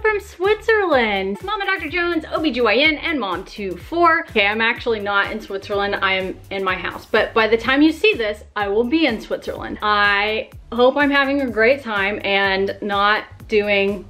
from Switzerland. Mama Dr. Jones, OBGYN, and Mom 24. Okay, I'm actually not in Switzerland. I am in my house. But by the time you see this, I will be in Switzerland. I hope I'm having a great time and not doing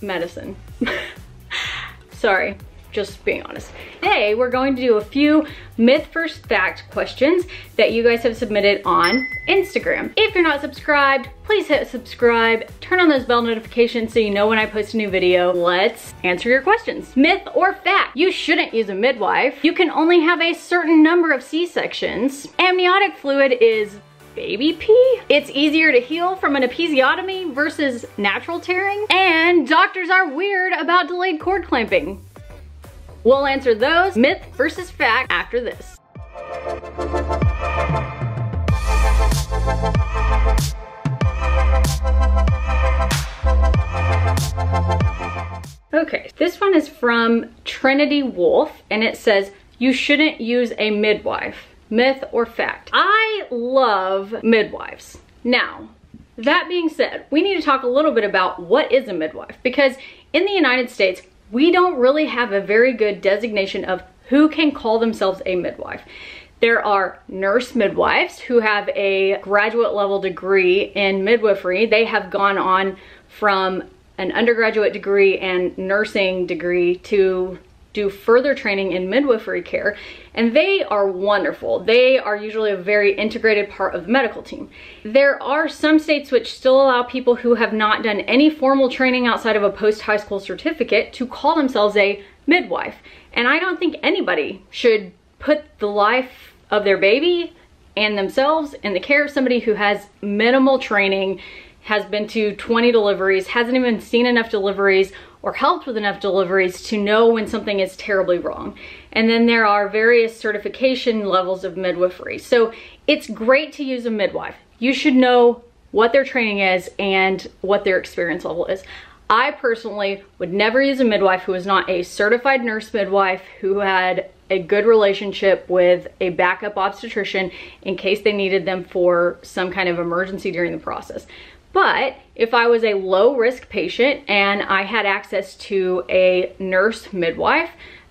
medicine. Sorry just being honest. Today, we're going to do a few myth versus fact questions that you guys have submitted on Instagram. If you're not subscribed, please hit subscribe, turn on those bell notifications so you know when I post a new video. Let's answer your questions. Myth or fact, you shouldn't use a midwife. You can only have a certain number of C-sections. Amniotic fluid is baby pee. It's easier to heal from an episiotomy versus natural tearing. And doctors are weird about delayed cord clamping. We'll answer those myth versus fact after this. Okay, this one is from Trinity Wolf and it says, you shouldn't use a midwife. Myth or fact? I love midwives. Now, that being said, we need to talk a little bit about what is a midwife because in the United States, we don't really have a very good designation of who can call themselves a midwife. There are nurse midwives who have a graduate level degree in midwifery. They have gone on from an undergraduate degree and nursing degree to do further training in midwifery care, and they are wonderful. They are usually a very integrated part of the medical team. There are some states which still allow people who have not done any formal training outside of a post-high school certificate to call themselves a midwife. And I don't think anybody should put the life of their baby and themselves in the care of somebody who has minimal training, has been to 20 deliveries, hasn't even seen enough deliveries, or helped with enough deliveries to know when something is terribly wrong. And then there are various certification levels of midwifery. So it's great to use a midwife. You should know what their training is and what their experience level is. I personally would never use a midwife who is not a certified nurse midwife who had a good relationship with a backup obstetrician in case they needed them for some kind of emergency during the process. But if I was a low risk patient and I had access to a nurse midwife,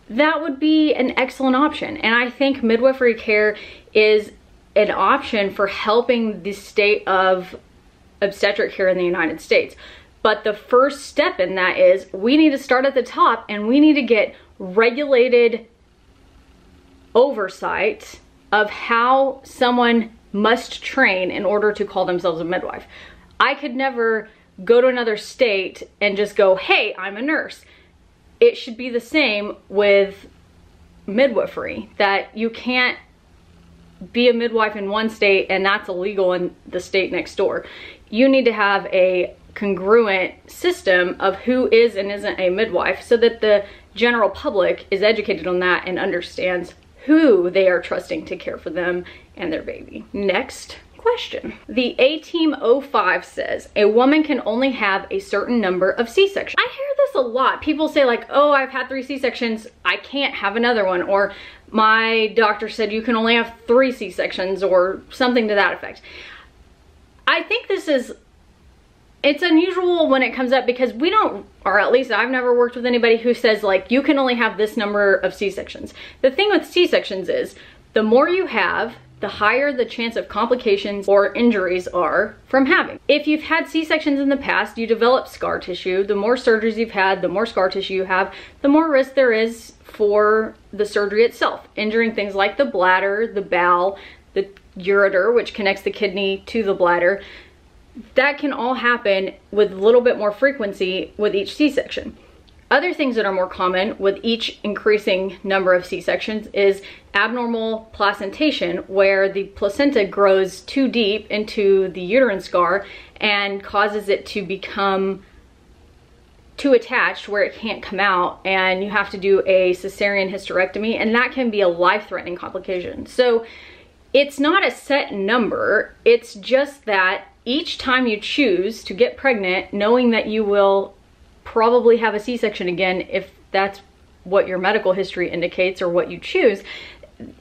that would be an excellent option. And I think midwifery care is an option for helping the state of obstetric care in the United States. But the first step in that is we need to start at the top and we need to get regulated oversight of how someone must train in order to call themselves a midwife. I could never go to another state and just go, hey, I'm a nurse. It should be the same with midwifery, that you can't be a midwife in one state and that's illegal in the state next door. You need to have a congruent system of who is and isn't a midwife so that the general public is educated on that and understands who they are trusting to care for them and their baby. Next, question. The A-Team 05 says, a woman can only have a certain number of C-sections. I hear this a lot. People say like, oh, I've had three C-sections, I can't have another one. Or my doctor said you can only have three C-sections or something to that effect. I think this is it's unusual when it comes up because we don't, or at least I've never worked with anybody who says like, you can only have this number of C-sections. The thing with C-sections is, the more you have, the higher the chance of complications or injuries are from having. If you've had C-sections in the past, you develop scar tissue. The more surgeries you've had, the more scar tissue you have, the more risk there is for the surgery itself, injuring things like the bladder, the bowel, the ureter, which connects the kidney to the bladder. That can all happen with a little bit more frequency with each C-section. Other things that are more common with each increasing number of C-sections is abnormal placentation, where the placenta grows too deep into the uterine scar and causes it to become too attached where it can't come out and you have to do a cesarean hysterectomy and that can be a life-threatening complication. So it's not a set number, it's just that each time you choose to get pregnant, knowing that you will probably have a C-section again if that's what your medical history indicates or what you choose,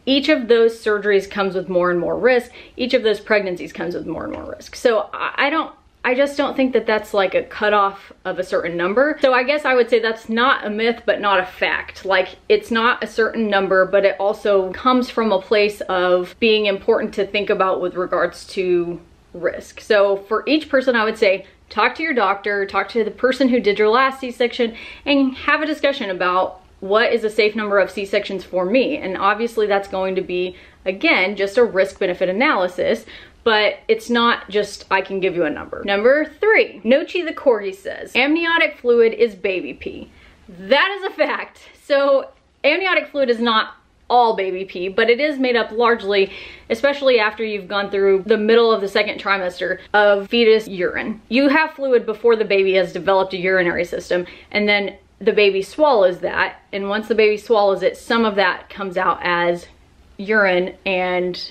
each of those surgeries comes with more and more risk. Each of those pregnancies comes with more and more risk. So I don't I just don't think that that's like a cutoff of a certain number. So I guess I would say that's not a myth, but not a fact. Like it's not a certain number, but it also comes from a place of being important to think about with regards to risk. So for each person, I would say talk to your doctor, talk to the person who did your last C-section, and have a discussion about what is a safe number of C-sections for me. And obviously that's going to be, again, just a risk benefit analysis, but it's not just I can give you a number. Number three, Nochi the Corgi says, amniotic fluid is baby pee. That is a fact. So amniotic fluid is not all baby pee, but it is made up largely, especially after you've gone through the middle of the second trimester of fetus urine. You have fluid before the baby has developed a urinary system, and then the baby swallows that, and once the baby swallows it, some of that comes out as urine, and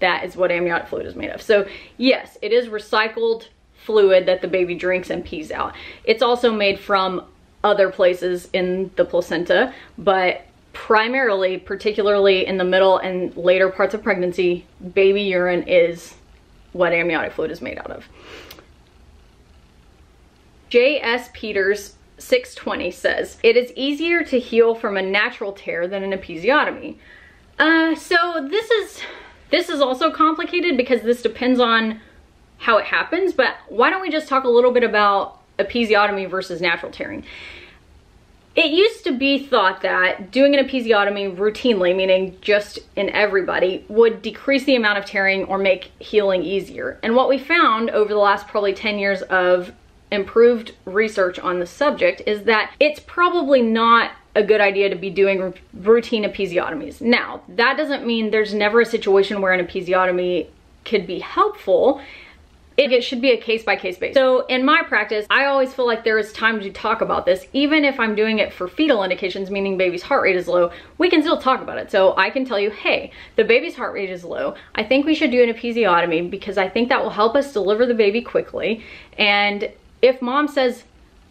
that is what amniotic fluid is made of. So yes, it is recycled fluid that the baby drinks and pees out. It's also made from other places in the placenta, but primarily, particularly in the middle and later parts of pregnancy, baby urine is what amniotic fluid is made out of. J.S. Peters 620 says, it is easier to heal from a natural tear than an episiotomy. Uh, so this is, this is also complicated because this depends on how it happens, but why don't we just talk a little bit about episiotomy versus natural tearing? It used to be thought that doing an episiotomy routinely, meaning just in everybody, would decrease the amount of tearing or make healing easier. And what we found over the last probably 10 years of improved research on the subject is that it's probably not a good idea to be doing routine episiotomies. Now, that doesn't mean there's never a situation where an episiotomy could be helpful it should be a case by case basis. So in my practice, I always feel like there is time to talk about this. Even if I'm doing it for fetal indications, meaning baby's heart rate is low, we can still talk about it. So I can tell you, hey, the baby's heart rate is low. I think we should do an episiotomy because I think that will help us deliver the baby quickly. And if mom says,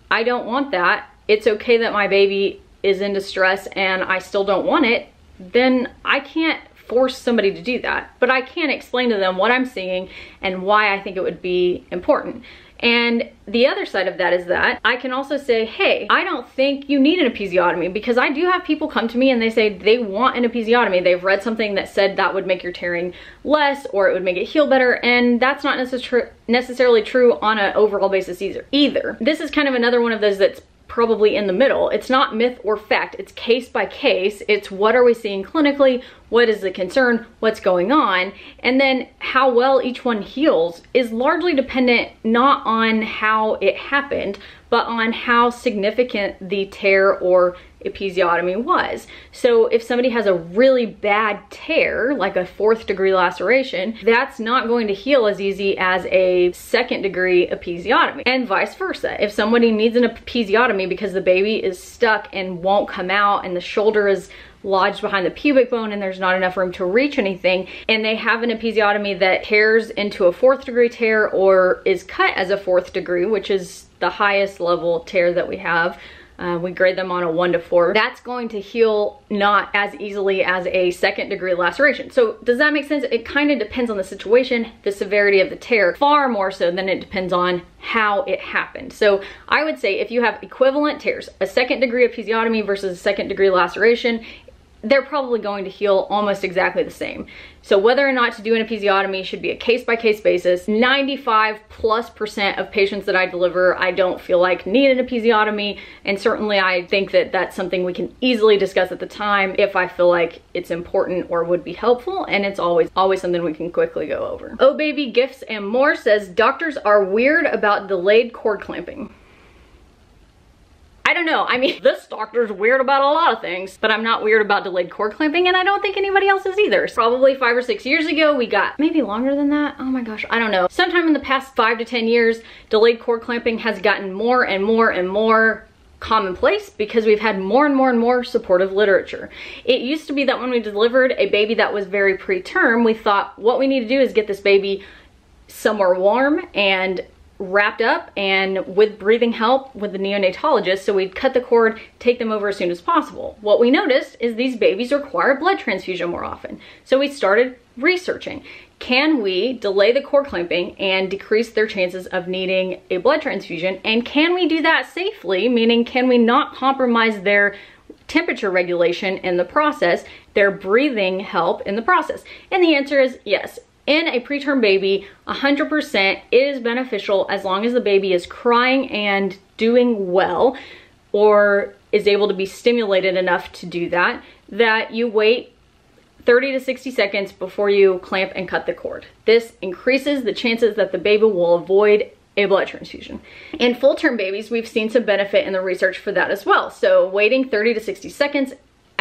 I don't want that, it's okay that my baby is in distress and I still don't want it, then I can't force somebody to do that, but I can explain to them what I'm seeing and why I think it would be important. And the other side of that is that I can also say, hey, I don't think you need an episiotomy because I do have people come to me and they say they want an episiotomy. They've read something that said that would make your tearing less or it would make it heal better. And that's not necess necessarily true on an overall basis either. either. This is kind of another one of those that's probably in the middle. It's not myth or fact, it's case by case. It's what are we seeing clinically, what is the concern, what's going on, and then how well each one heals is largely dependent not on how it happened, but on how significant the tear or episiotomy was. So if somebody has a really bad tear, like a fourth degree laceration, that's not going to heal as easy as a second degree episiotomy and vice versa. If somebody needs an episiotomy because the baby is stuck and won't come out and the shoulder is lodged behind the pubic bone and there's not enough room to reach anything and they have an episiotomy that tears into a fourth degree tear or is cut as a fourth degree which is the highest level tear that we have uh, we grade them on a one to four. That's going to heal not as easily as a second degree laceration. So does that make sense? It kind of depends on the situation, the severity of the tear, far more so than it depends on how it happened. So I would say if you have equivalent tears, a second degree episiotomy versus a second degree laceration, they're probably going to heal almost exactly the same. So whether or not to do an episiotomy should be a case-by-case -case basis. 95 plus percent of patients that I deliver, I don't feel like need an episiotomy. And certainly I think that that's something we can easily discuss at the time if I feel like it's important or would be helpful. And it's always, always something we can quickly go over. Oh Baby Gifts and More says, doctors are weird about delayed cord clamping. I don't know. I mean, this doctor's weird about a lot of things, but I'm not weird about delayed cord clamping and I don't think anybody else is either. Probably five or six years ago, we got maybe longer than that. Oh my gosh, I don't know. Sometime in the past five to 10 years, delayed cord clamping has gotten more and more and more commonplace because we've had more and more and more supportive literature. It used to be that when we delivered a baby that was very preterm, we thought what we need to do is get this baby somewhere warm and wrapped up and with breathing help with the neonatologist, so we'd cut the cord, take them over as soon as possible. What we noticed is these babies require blood transfusion more often. So we started researching. can we delay the cord clamping and decrease their chances of needing a blood transfusion? And can we do that safely? Meaning, can we not compromise their temperature regulation in the process, their breathing help in the process? And the answer is yes. In a preterm baby, 100% is beneficial as long as the baby is crying and doing well or is able to be stimulated enough to do that, that you wait 30 to 60 seconds before you clamp and cut the cord. This increases the chances that the baby will avoid a blood transfusion. In full-term babies, we've seen some benefit in the research for that as well. So waiting 30 to 60 seconds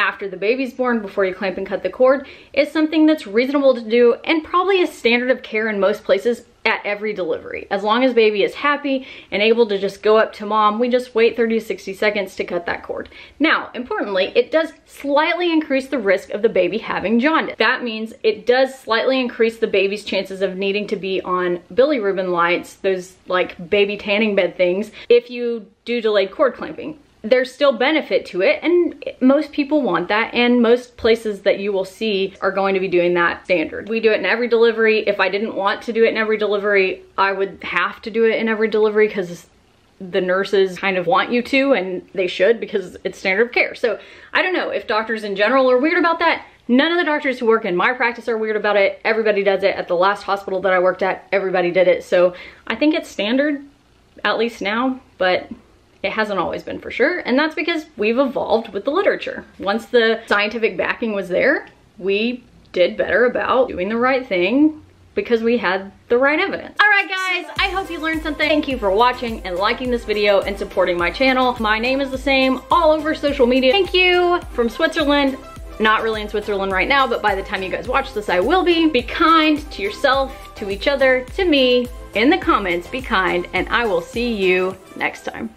after the baby's born before you clamp and cut the cord is something that's reasonable to do and probably a standard of care in most places at every delivery. As long as baby is happy and able to just go up to mom, we just wait 30 to 60 seconds to cut that cord. Now, importantly, it does slightly increase the risk of the baby having jaundice. That means it does slightly increase the baby's chances of needing to be on bilirubin lights, those like baby tanning bed things, if you do delayed cord clamping there's still benefit to it and most people want that and most places that you will see are going to be doing that standard. We do it in every delivery. If I didn't want to do it in every delivery, I would have to do it in every delivery because the nurses kind of want you to and they should because it's standard of care. So I don't know if doctors in general are weird about that. None of the doctors who work in my practice are weird about it. Everybody does it. At the last hospital that I worked at, everybody did it. So I think it's standard, at least now, but it hasn't always been for sure, and that's because we've evolved with the literature. Once the scientific backing was there, we did better about doing the right thing because we had the right evidence. All right guys, I hope you learned something. Thank you for watching and liking this video and supporting my channel. My name is the same all over social media. Thank you from Switzerland. Not really in Switzerland right now, but by the time you guys watch this, I will be. Be kind to yourself, to each other, to me, in the comments, be kind, and I will see you next time.